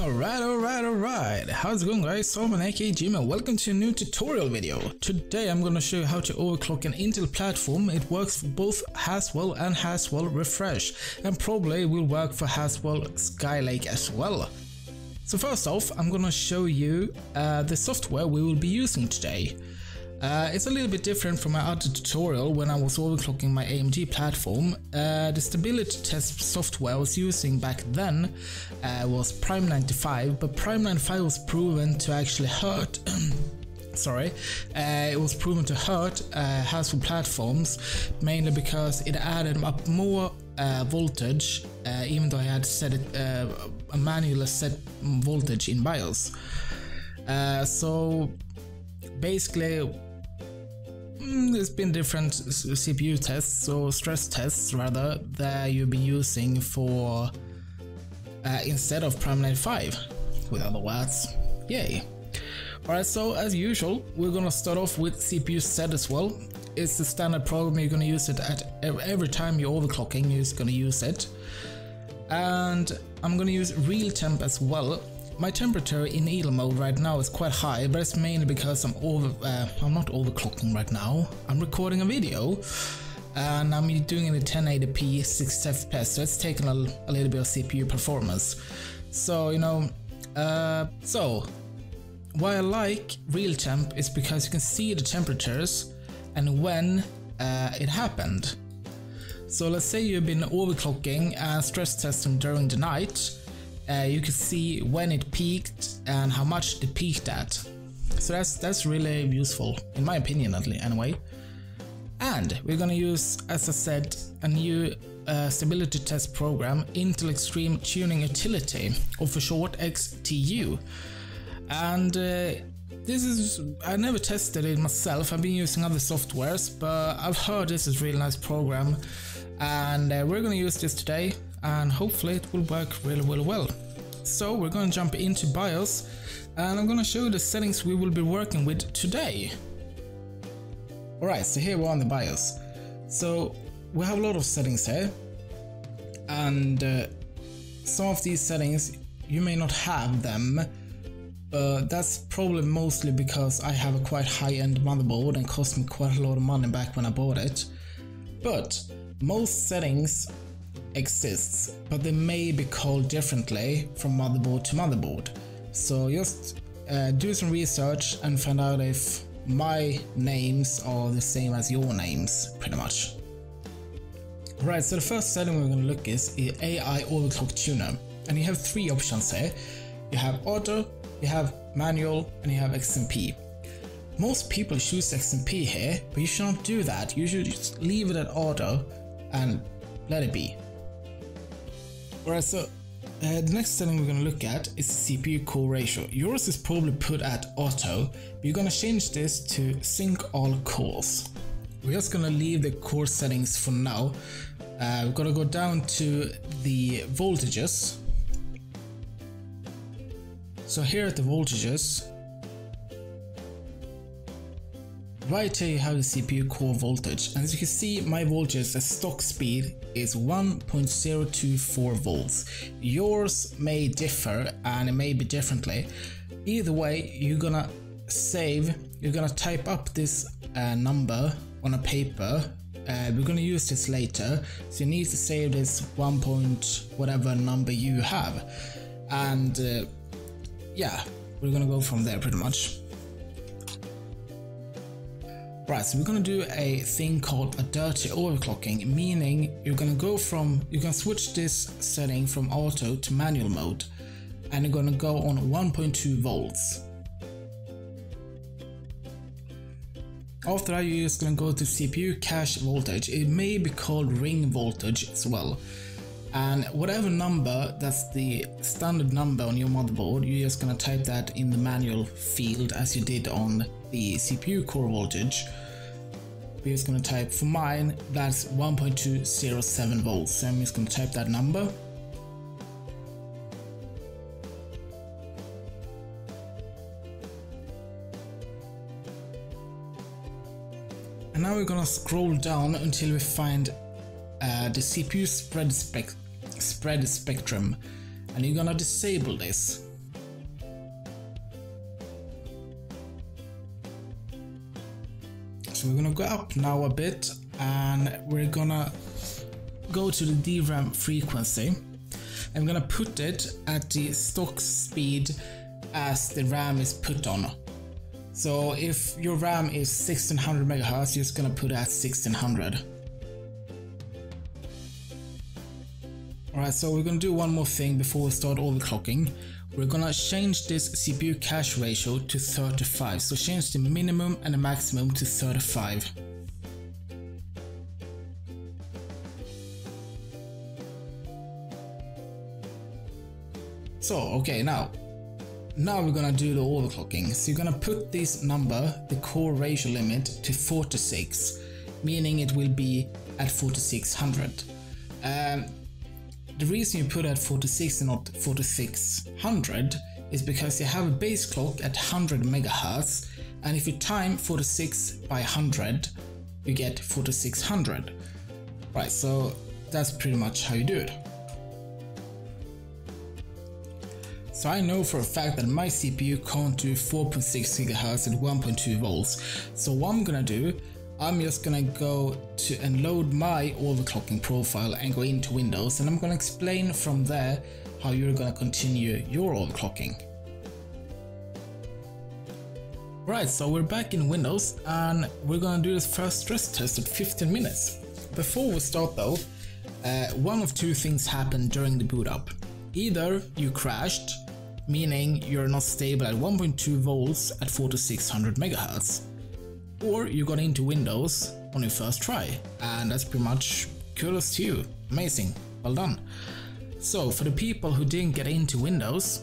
Alright, alright, alright. How's it going guys? Solomon aka Jim and welcome to a new tutorial video. Today I'm gonna show you how to overclock an Intel platform. It works for both Haswell and Haswell Refresh and probably will work for Haswell Skylake as well. So first off, I'm gonna show you uh, the software we will be using today. Uh, it's a little bit different from my other tutorial when I was overclocking my AMD platform. Uh, the stability test software I was using back then uh, was Prime 95, but Prime 95 was proven to actually hurt sorry, uh, it was proven to hurt uh, Haswell platforms mainly because it added up more uh, voltage uh, even though I had set it uh, a manual set voltage in BIOS. Uh, so basically there's been different CPU tests or stress tests rather that you'll be using for uh, instead of Prime 95 with other words. Yay. Alright so as usual we're gonna start off with CPU-Z as well. It's the standard program you're gonna use it at every time you're overclocking you're just gonna use it. And I'm gonna use RealTemp as well my temperature in idle mode right now is quite high, but it's mainly because I'm over, uh, I'm not overclocking right now. I'm recording a video and I'm doing it in 1080p 60 fps, so it's taking a, a, little bit of CPU performance. So, you know, uh, so why I like RealTemp is because you can see the temperatures and when uh, it happened. So let's say you've been overclocking and stress testing during the night, uh, you can see when it peaked and how much it peaked at. So that's that's really useful, in my opinion at least, anyway. And we're gonna use, as I said, a new uh, stability test program, Intel Extreme Tuning Utility, or for short XTU. And uh, this is, I never tested it myself, I've been using other softwares, but I've heard this is a really nice program. And uh, we're gonna use this today and hopefully it will work really really well. So we're gonna jump into BIOS and I'm gonna show you the settings we will be working with today. Alright, so here we're on the BIOS. So we have a lot of settings here and uh, some of these settings you may not have them but that's probably mostly because I have a quite high-end motherboard and cost me quite a lot of money back when I bought it. But most settings exists, but they may be called differently from motherboard to motherboard. So just uh, do some research and find out if my names are the same as your names, pretty much. Right, so the first setting we're going to look is AI Overclock Tuner. And you have three options here. You have auto, you have manual, and you have XMP. Most people choose XMP here, but you should not do that. You should just leave it at auto and let it be. Alright, so uh, the next setting we're going to look at is the CPU core ratio. Yours is probably put at auto, but you're going to change this to sync all cores. We're just going to leave the core settings for now. Uh, we're going to go down to the voltages. So here at the voltages, Right here you have the CPU core voltage and as you can see my voltage at stock speed is 1.024 volts. Yours may differ and it may be differently. Either way you're gonna save, you're gonna type up this uh, number on a paper uh, we're gonna use this later so you need to save this 1 point whatever number you have and uh, yeah we're gonna go from there pretty much Right, so we're gonna do a thing called a dirty overclocking, meaning you're gonna go from, you can switch this setting from auto to manual mode, and you're gonna go on 1.2 volts. After that, you're just gonna go to CPU cache voltage. It may be called ring voltage as well. And whatever number that's the standard number on your motherboard, you're just gonna type that in the manual field as you did on the CPU core voltage. We're just going to type for mine that's 1.207 volts. So I'm just to type that number. And now we're going to scroll down until we find uh, the CPU spread spec spread spectrum. And you're gonna disable this So we're gonna go up now a bit and we're gonna go to the DRAM frequency. I'm gonna put it at the stock speed as the RAM is put on. So if your RAM is 1600 megahertz, you're just gonna put it at 1600. Alright, so we're gonna do one more thing before we start overclocking. We're gonna change this CPU cache ratio to 35. So change the minimum and the maximum to 35. So, okay, now, now we're gonna do the overclocking. So you're gonna put this number, the core ratio limit, to 46, meaning it will be at 4600. Um, the reason you put at 46 and not 4600 is because you have a base clock at 100 megahertz, and if you time 46 by 100, you get 4600. Right, so that's pretty much how you do it. So I know for a fact that my CPU can't do 4.6 GHz at 1.2 volts. So what I'm gonna do I'm just gonna go to and load my overclocking profile and go into Windows and I'm gonna explain from there how you're gonna continue your overclocking. Right, so we're back in Windows and we're gonna do this first stress test at 15 minutes. Before we start though, uh, one of two things happened during the boot up. Either you crashed, meaning you're not stable at 1.2 volts at 4600 megahertz, or you got into Windows on your first try, and that's pretty much kudos to you. Amazing, well done. So for the people who didn't get into Windows,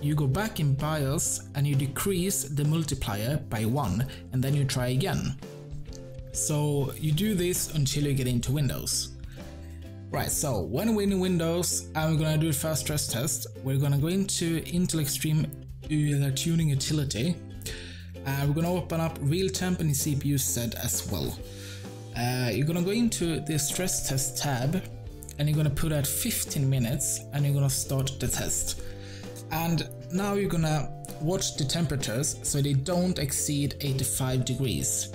you go back in BIOS and you decrease the multiplier by 1 and then you try again. So you do this until you get into Windows. Right, so when we're in Windows and we're gonna do a first stress test, we're gonna go into Intel Extreme Tuning Utility uh, we're gonna open up RealTemp and CPU-Z as well. Uh, you're gonna go into the stress test tab and you're gonna put at 15 minutes and you're gonna start the test. And now you're gonna watch the temperatures so they don't exceed 85 degrees.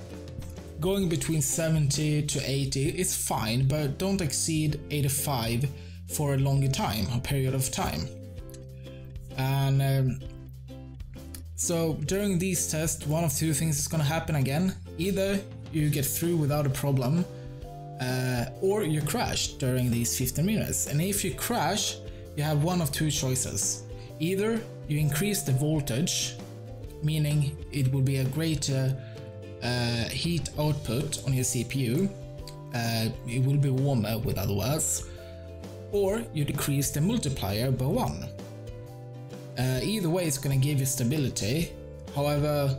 Going between 70 to 80 is fine, but don't exceed 85 for a longer time, a period of time. And um, so during these tests, one of two things is gonna happen again. Either you get through without a problem, uh, or you crash during these 15 minutes. And if you crash, you have one of two choices. Either you increase the voltage, meaning it will be a greater uh, heat output on your CPU, uh, it will be warmer with other words, or you decrease the multiplier by 1. Uh, either way, it's gonna give you stability. However,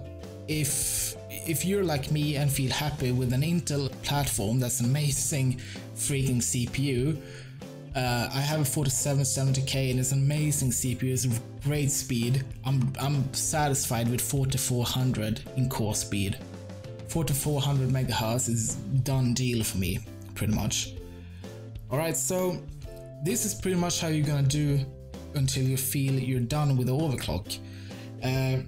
if if you're like me and feel happy with an Intel platform that's amazing freaking CPU, uh, I have a 4770K and it's an amazing CPU, it's great speed. I'm, I'm satisfied with 4400 in core speed. 4400 megahertz is done deal for me, pretty much. Alright, so this is pretty much how you're gonna do until you feel you're done with the overclock. Uh,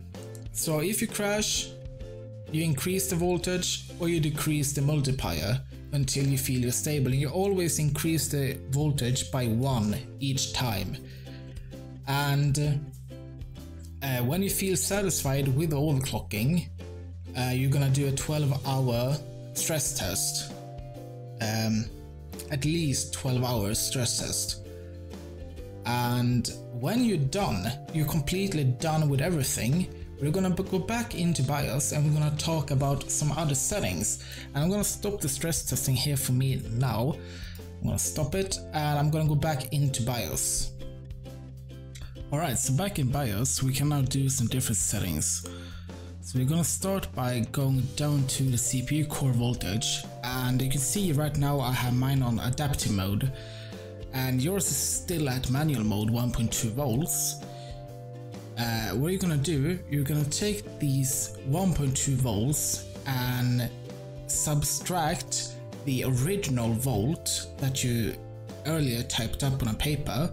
so if you crash, you increase the voltage or you decrease the multiplier until you feel you're stable and you always increase the voltage by one each time. And uh, when you feel satisfied with the overclocking, uh, you're gonna do a 12 hour stress test. Um, at least 12 hours stress test. And when you're done, you're completely done with everything, we're gonna go back into BIOS and we're gonna talk about some other settings. And I'm gonna stop the stress testing here for me now. I'm gonna stop it and I'm gonna go back into BIOS. Alright, so back in BIOS, we can now do some different settings. So we're gonna start by going down to the CPU core voltage and you can see right now I have mine on adaptive mode and yours is still at manual mode 1.2 volts, uh, what you're gonna do, you're gonna take these 1.2 volts and subtract the original volt that you earlier typed up on a paper.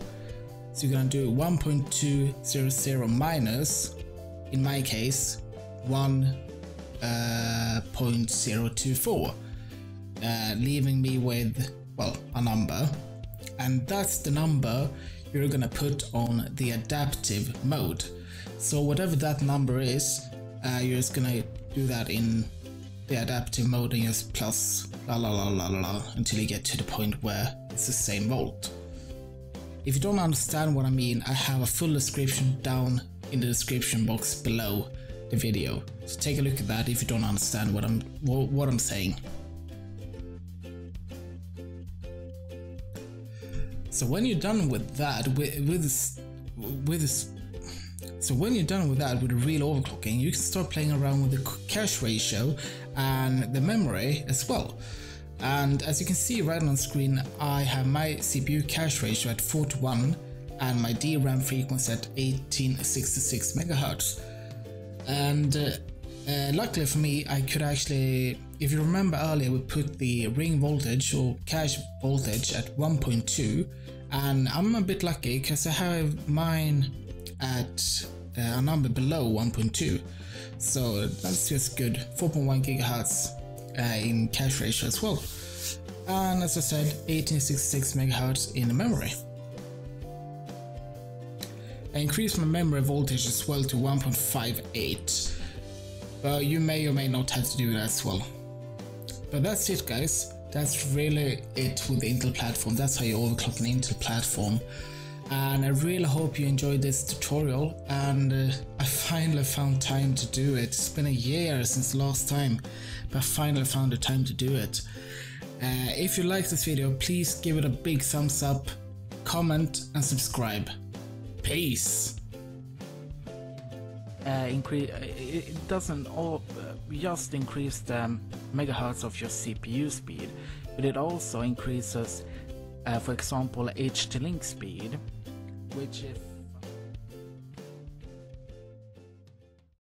So you're gonna do 1.200 minus, in my case, 1 uh, 0.024, uh, leaving me with, well, a number. And that's the number you're gonna put on the adaptive mode. So whatever that number is, uh, you're just gonna do that in the adaptive mode and just plus la la la la la until you get to the point where it's the same volt. If you don't understand what I mean, I have a full description down in the description box below the video. So take a look at that if you don't understand what I'm what I'm saying. So when you're done with that, with, with this, with so when you're done with that, with the real overclocking, you can start playing around with the cache ratio and the memory as well. And as you can see right on screen, I have my CPU cache ratio at 4 to 1 and my DRAM frequency at 1866 MHz. And uh, uh, luckily for me, I could actually, if you remember earlier, we put the ring voltage or cache voltage at 1.2 and I'm a bit lucky because I have mine at uh, a number below 1.2 so that's just good. 4.1 gigahertz uh, in cache ratio as well. And as I said 1866 megahertz in the memory. I increased my memory voltage as well to 1.58 but you may or may not have to do that as well but that's it guys that's really it with the Intel platform. That's how you overclock an Intel platform. And I really hope you enjoyed this tutorial and uh, I finally found time to do it. It's been a year since last time, but I finally found the time to do it. Uh, if you like this video, please give it a big thumbs up, comment and subscribe. Peace! Uh, uh, it doesn't all, just increase the megahertz of your CPU speed, but it also increases, uh, for example, HT-Link speed, which if